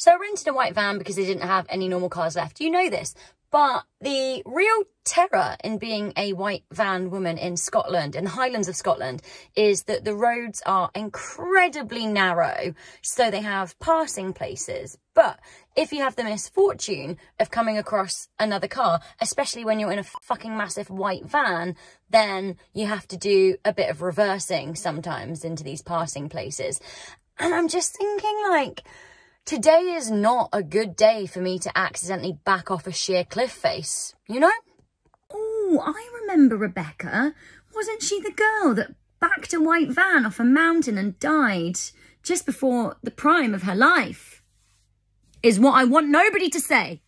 So I rented a white van because they didn't have any normal cars left. You know this. But the real terror in being a white van woman in Scotland, in the Highlands of Scotland, is that the roads are incredibly narrow. So they have passing places. But if you have the misfortune of coming across another car, especially when you're in a fucking massive white van, then you have to do a bit of reversing sometimes into these passing places. And I'm just thinking like, Today is not a good day for me to accidentally back off a sheer cliff face, you know? Oh, I remember Rebecca. Wasn't she the girl that backed a white van off a mountain and died just before the prime of her life? Is what I want nobody to say.